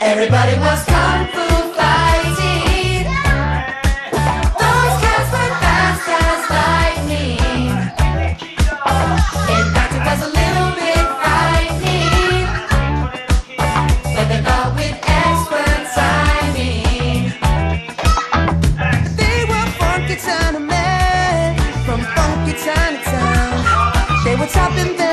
Everybody wants kung fu fighting. Those cats were fast as lightning. In fact, it was a little bit frightening. But they fought with expert timing. They were funky Chinamen from funky Chinatown what's up there.